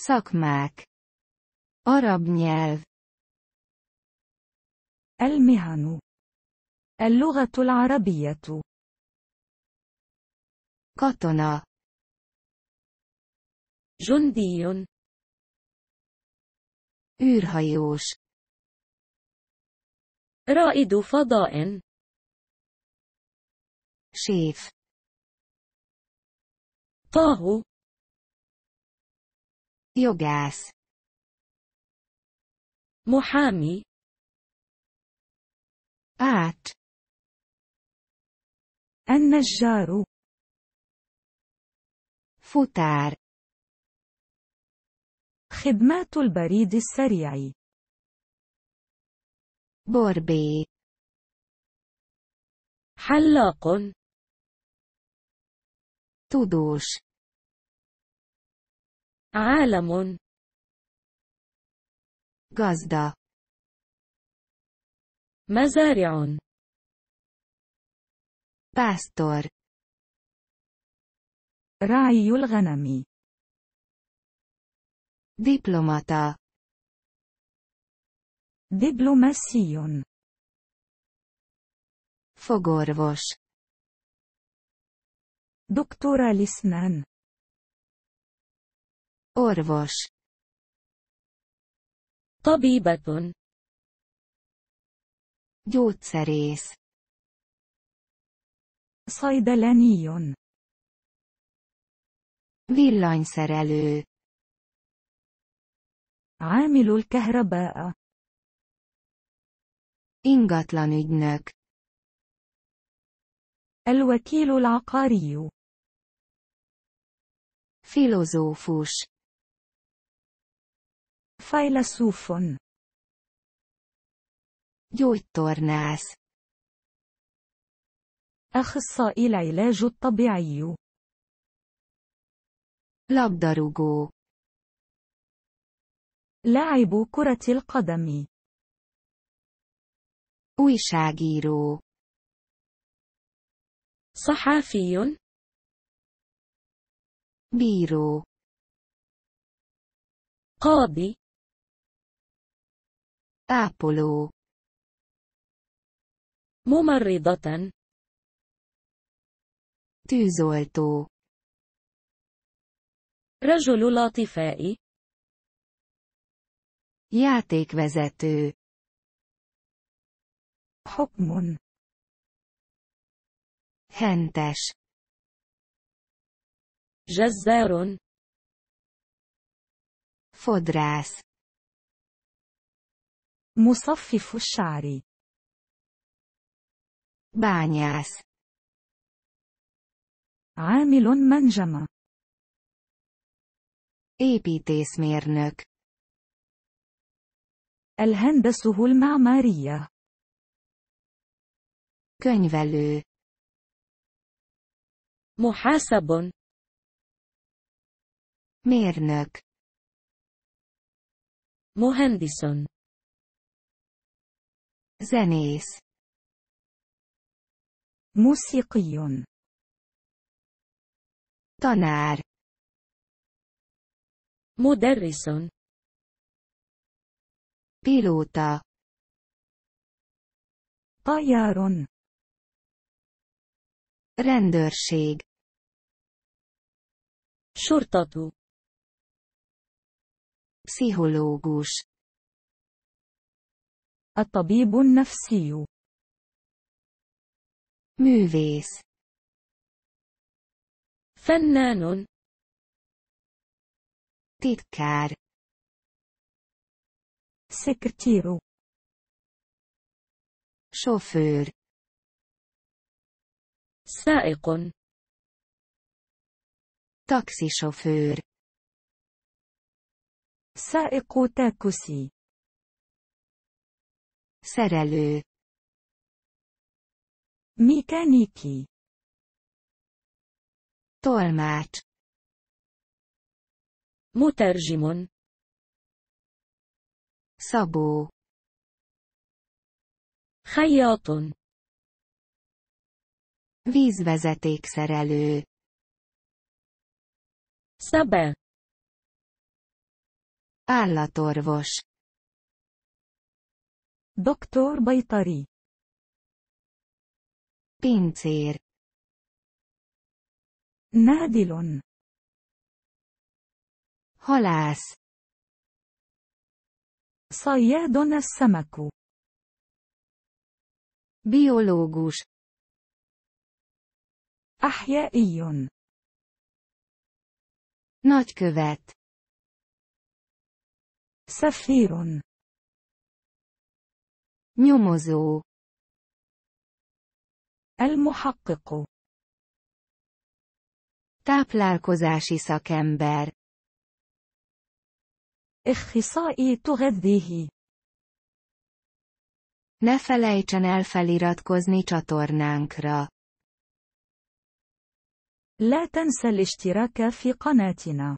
Szakmák. Arab nyelv. المهن اللغة العربية Katona. جندي űrhajós. رائد فضاء séf. طاه jogász. محامي át. النجار futár. خدمات البريد السريع borbé. حلاق tudós. عالم gazda. مزارع pásztor. راعي الغنم diplomata. دبلوماسي fogorvos. دكتور الأسنان orvos. طبيبة gyógyszerész. صيدلاني villanyszerelő. عامل الكهرباء ingatlanügynök. الوكيل العقاري filozófus. فيلسوف gyógytornász. أخصائي العلاج الطبيعي labdarúgó. لاعب كرة القدم újságíró. صحافي bíró. قاضي ápoló. ممرضة tűzoltó. رجل الأطفاء játékvezető. حكم hentes. جزار fodrász. مصفف الشعر bányász. عامل منجم építészmérnök. الهندسة المعمارية könyvelő. محاسب mérnök. مهندس zenész. موسيقي tanár. مدرس pilóta. طيار rendőrség. شرطة pszichológus. الطبيب النفسي művész. فنان titkár. سكرتير sofőr. سائق taxisofőr. سائق تاكسي szerelő. ميكانيكي tolmács. مترجم szabó. خياط vízvezetékszerelő. سبا Állatorvos. دكتور بيطري Pincér. نادل Halász. صياد السمك Biológus. أحيائي Nagykövet. سفير Nyomozó. المحقق Táplálkozási szakember. اخصائي تغذيه Ne felejtsen el feliratkozni csatornánkra. لا تنسى الاشتراك في قناتنا